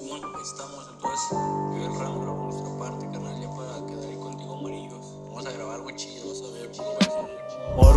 Simón, estamos entonces. Yo el Ram grabo nuestra parte, carnal,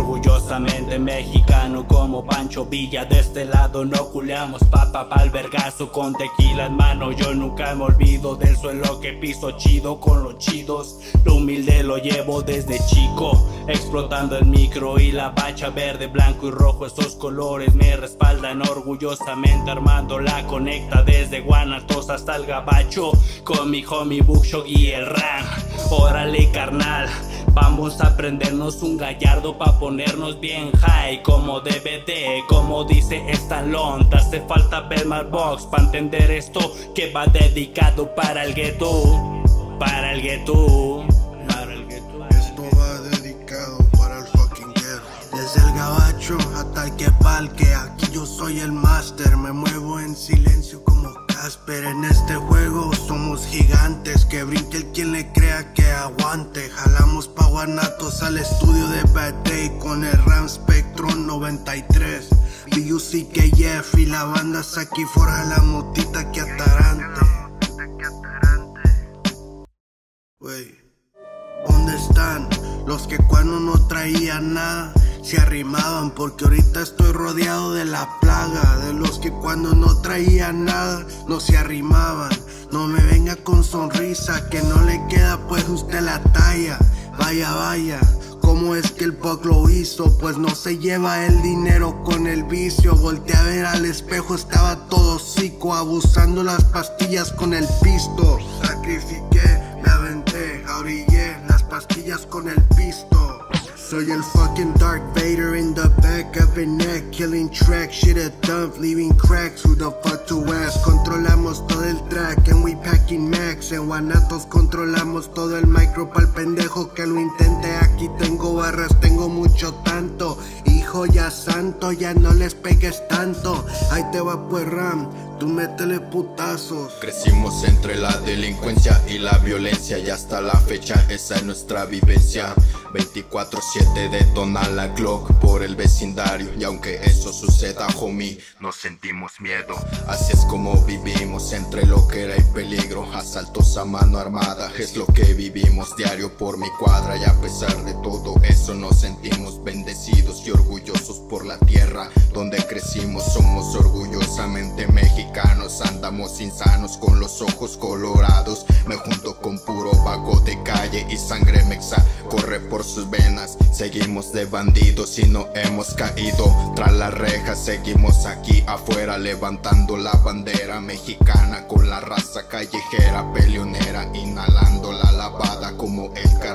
Orgullosamente mexicano como Pancho Villa. De este lado no culeamos papa pa'l vergazo. Con tequila en mano yo nunca me olvido Del suelo que piso chido con los chidos. Lo humilde lo llevo desde chico Explotando el micro y la bacha verde, blanco y rojo. Esos colores me respaldan orgullosamente Armando la conecta desde Guanatos hasta el Gabacho. Con mi homie Bookshot y el Ram. Órale carnal Vamos a prendernos un gallardo pa' ponernos bien high Como DVD, como dice Stallone hace falta ver más box pa' entender esto Que va dedicado para el ghetto Para el ghetto Esto va dedicado para el fucking ghetto. Desde el gabacho hasta el que palque, aquí yo soy el máster. Me muevo en silencio como Casper. En este juego somos gigantes. Que brinque el quien le crea que aguante. Jalamos pa' guanatos al estudio de Bad Day con el Ram Spectrum 93. BUC que Jeff y la banda Saki forja la motita que atarante. Wey. ¿Dónde están los que cuando no traían nada se arrimaban? Porque ahorita estoy rodeado de la plaga de los que cuando no traían nada no se arrimaban. No me venga con sonrisa que no le queda pues usted la talla. Vaya, vaya. ¿Cómo es que el Puck lo hizo? Pues no se lleva el dinero con el vicio. Volteé a ver al espejo, estaba todo psico, abusando las pastillas con el pisto. Sacrifiqué, me aventé, orillé las pastillas con el pisto. Soy el fucking Dark Vader in the back of the neck, killing track, shit a dump, leaving cracks. Who the fuck to ask? Controlamos todo el track, and we max. En Guanatos controlamos todo el micro pa'l pendejo que lo intente. Aquí tengo barras, tengo mucho tanto. Hijo ya santo, ya no les pegues tanto. Ahí te va pues Ram, métele putazos. Crecimos entre la delincuencia y la violencia y hasta la fecha esa es nuestra vivencia. 24-7 detona la Glock por el vecindario y aunque eso suceda homie no sentimos miedo. Así es como vivimos entre lo que era el peligro. Asaltos a mano armada es lo que vivimos diario por mi cuadra y a pesar de todo eso nos sentimos bendecidos y orgullosos por la tierra donde crecimos. Somos orgullosamente andamos insanos con los ojos colorados. Me junto con puro vago de calle y sangre mexa. Corre por sus venas seguimos de bandidos y no hemos caído. Tras las rejas seguimos aquí afuera levantando la bandera mexicana con la raza callejera peleonera inhalando la lavada como el cara